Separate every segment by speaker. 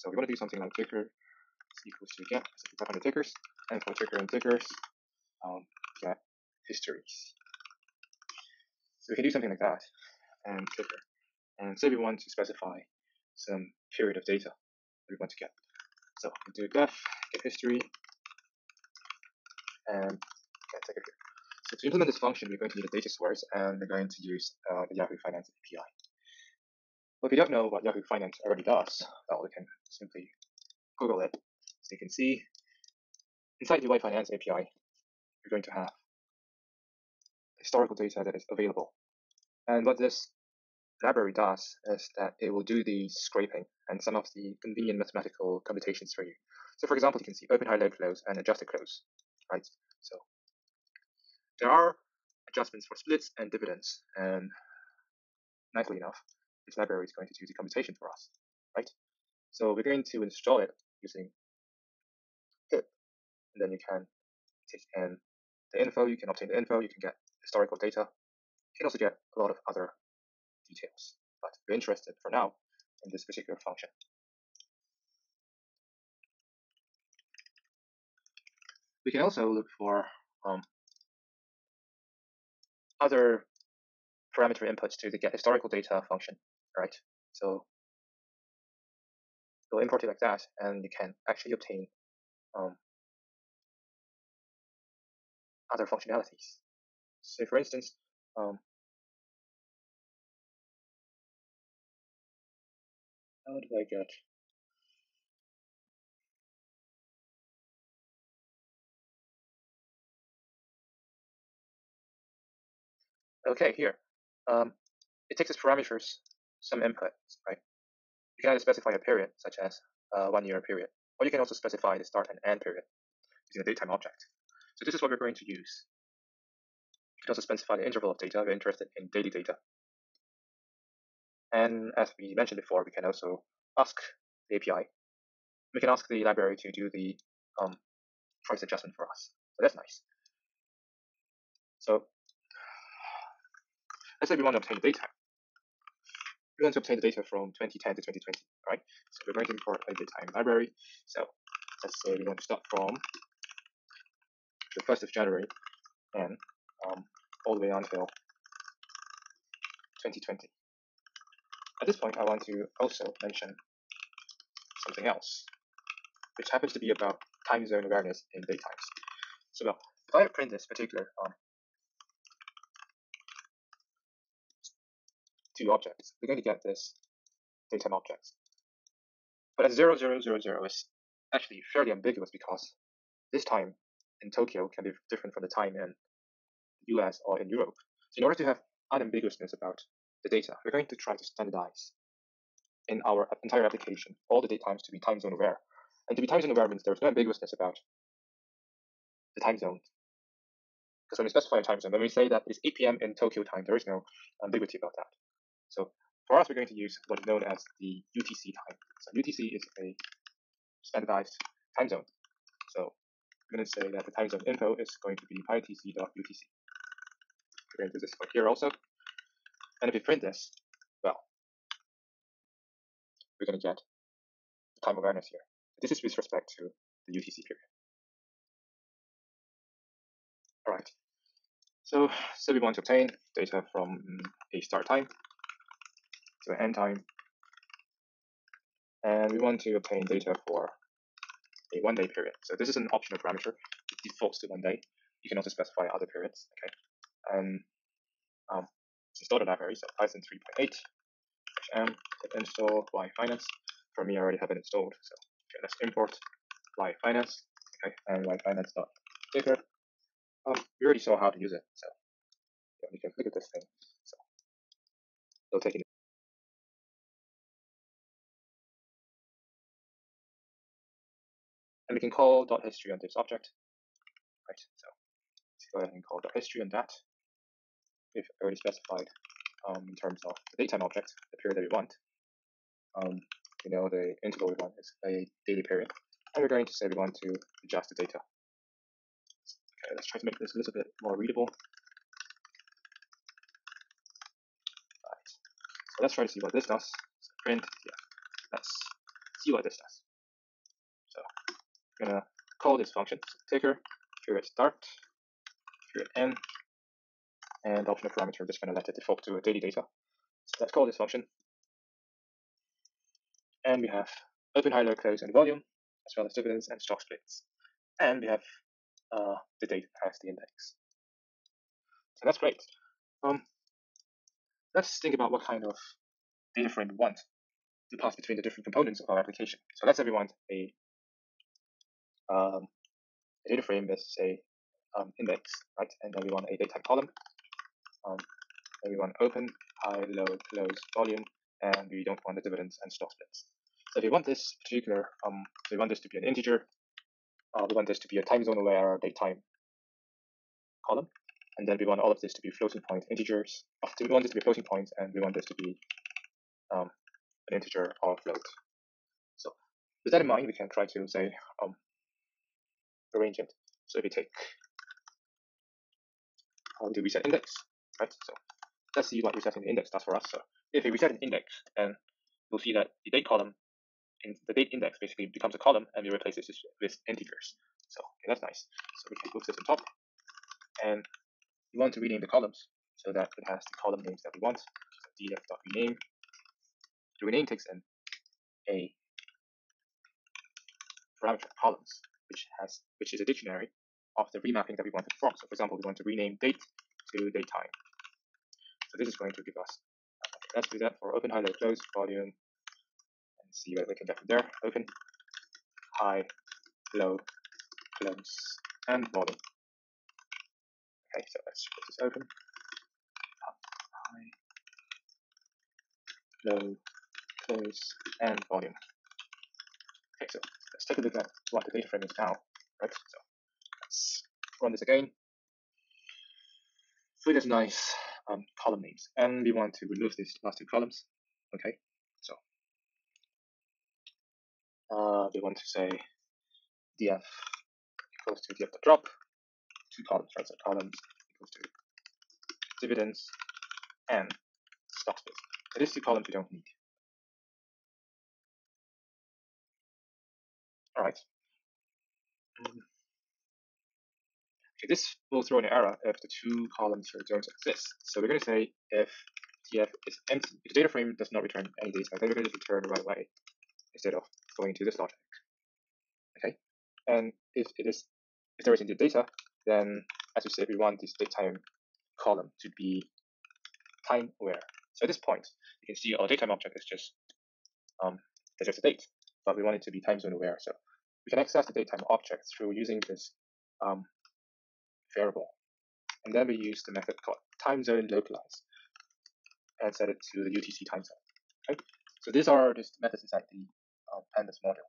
Speaker 1: So we want to do something like ticker equals to get so 500 tickers, and for ticker and tickers, um, get histories. So we can do something like that, and ticker, and say we want to specify some period of data that we want to get. So we do def get history and get ticker here. So to implement this function, we're going to need a data source, and we're going to use uh, the Yahoo Finance API. But if you don't know what Yahoo Finance already does, well, we can simply Google it. So you can see inside yfinance API, you're going to have historical data that is available. And what this library does is that it will do the scraping and some of the convenient mathematical computations for you. So for example, you can see open high low close and adjusted close, right? So there are adjustments for splits and dividends, and nicely enough, this library is going to do the computation for us, right? So we're going to install it using pip, and then you can take in the info, you can obtain the info, you can get historical data, you can also get a lot of other details, but we're interested for now in this particular function. We can also look for um, other parameter inputs to the get historical data function, right? So you'll import it like that, and you can actually obtain um, other functionalities. So for instance, um, how do I get Okay, here. Um, it takes as parameters some inputs, right? You can either specify a period, such as a one-year period, or you can also specify the start and end period using a datetime object. So this is what we're going to use. You can also specify the interval of data. We're interested in daily data. And as we mentioned before, we can also ask the API. We can ask the library to do the um, price adjustment for us. So that's nice. So let's say we want to obtain the data. We want to obtain the data from 2010 to 2020, right? So we're going to import a datetime library. So let's say we want to start from the 1st of January and um, all the way until 2020. At this point, I want to also mention something else, which happens to be about time zone awareness in datetimes. So well, if I print this particular um, two objects, we're going to get this datetime objects. But at 0000 is actually fairly ambiguous because this time in Tokyo can be different from the time in the US or in Europe. So in order to have unambiguousness about the data, we're going to try to standardize in our entire application all the date times to be time zone aware. And to be time zone aware means there's no ambiguousness about the time zone. Because when we specify a time zone, when we say that it's 8 p.m. in Tokyo time, there is no ambiguity about that. So for us, we're going to use what is known as the UTC time. So UTC is a standardized time zone. So I'm going to say that the time zone info is going to be pytz.utc. We're going to do this for here also. And if we print this, well, we're going to get the time awareness here. This is with respect to the UTC period. All right. So, so we want to obtain data from a start time an end time, and we want to obtain data for a one day period. So this is an optional parameter. It defaults to one day. You can also specify other periods. Okay. And um, install the library. So Python 3.8 m install y finance. For me, I already have it installed. So okay, let's import y finance. Okay, and y finance dot ticker. Um, we already saw how to use it. So yeah, we can look at this thing. So it'll take And we can call dot history on this object. Right, so let's go ahead and call dot history on that. We've already specified um, in terms of the datetime object, the period that we want. Um, you know, the interval we want is a daily period. And we're going to say we want to adjust the data. Okay, let's try to make this a little bit more readable. Right. So let's try to see what this does. So print, yeah, let's see what this does. So gonna call this function ticker period start period end and optional parameter. I'm just gonna let it default to a daily data. So let's call this function. And we have open, high, low, close, and volume, as well as dividends and stock splits. And we have uh, the date as the index. So that's great. Um, let's think about what kind of data frame we want to pass between the different components of our application. So let's say we want a, um, a data frame with say um, index, right? And then we want a type column. Um, and we want open, high, low, close, volume, and we don't want the dividends and stock splits. So if we want this particular, um, so we want this to be an integer, uh, we want this to be a time zone aware date time column, and then we want all of this to be floating point integers. We want this to be floating point, and we want this to be um, an integer or float. So with that in mind, we can try to say um, arrange it. So if we take um, the reset index, right? So let's see what resetting the index does for us. So if we reset an index, then we'll see that the date column in the date index basically becomes a column, and we replace this with integers. So okay, that's nice. So we can put this on top, and we want to rename the columns so that it has the column names that we want. So df.rename. The rename takes in a parameter columns, which has which is a dictionary of the remapping that we want to perform. So for example, we want to rename date to date time. So this is going to give us okay, let's do that for open, high, low, close, volume, and see what we can get from there. Open, high, low, close, and volume. Okay, so let's put this open. High, low, close, and volume. Okay, so let's take a look at what the data frame is now. Right, so let's run this again. So has nice um, column names, and we want to remove these last two columns. Okay, so uh, we want to say df equals to df drop two columns, right? So columns equals to dividends and stock split. So these two columns we don't need. All right. Okay, this will throw an error if the two columns here don't exist. So we're going to say if df is empty, if the data frame does not return any data, then we're going to return right away instead of going to this logic. Okay, and if it is if there is indeed data, then as we said, we want this datetime column to be time aware. So at this point, you can see our datetime object is just um, it's just a date, but we want it to be time zone aware. So we can access the datetime object through using this um, variable. And then we use the method called time zone localize and set it to the UTC time zone. Okay? So these are just methods inside the uh, pandas module.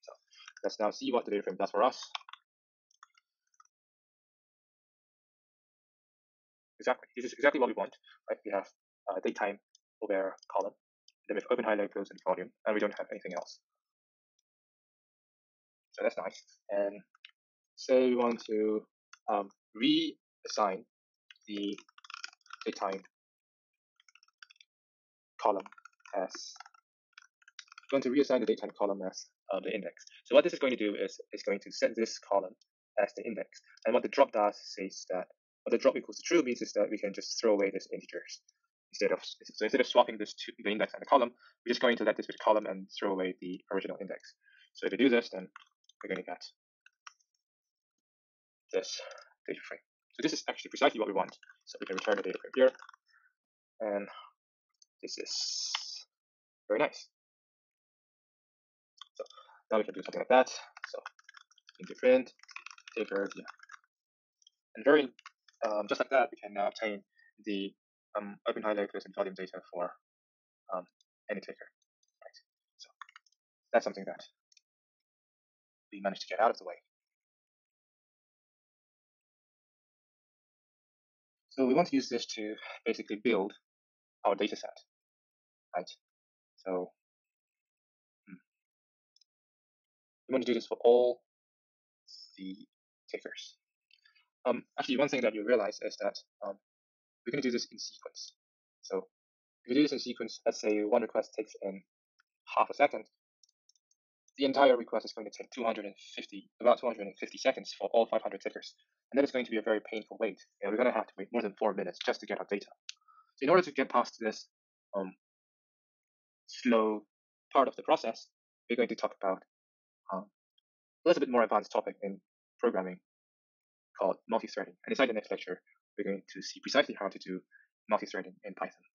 Speaker 1: So let's now see what the data frame does for us. Exactly. This is exactly what we want. Right? We have a datetime aware column, then we have open, high, low, close, and volume, and we don't have anything else. So that's nice. And say we want to um, reassign the datetime column as we want to reassign the datetime column as uh, the index. So what this is going to do is it's going to set this column as the index. And what the drop does is that what the drop equals to true means is that we can just throw away this integers instead of so instead of swapping this to the index and the column, we're just going to let this with column and throw away the original index. So if we do this, then we're going to get this data frame. So this is actually precisely what we want. So we can return the data frame here, and this is very nice. So now we can do something like that. So indifferent, ticker, yeah. And very um, just like that, we can now obtain the um, open high locus and volume data for um, any ticker. Right. So that's something that we managed to get out of the way. So we want to use this to basically build our data set, right? So hmm. we want to do this for all the tickers. Um, actually, one thing that you realize is that um, we're going to do this in sequence. So if we do this in sequence, let's say one request takes in half a second, the entire request is going to take 250, about 250 seconds for all 500 tickers. And that is going to be a very painful wait. Know, we're going to have to wait more than four minutes just to get our data. So in order to get past this um, slow part of the process, we're going to talk about um, a little bit more advanced topic in programming called multi-threading. And inside the next lecture, we're going to see precisely how to do multi-threading in Python.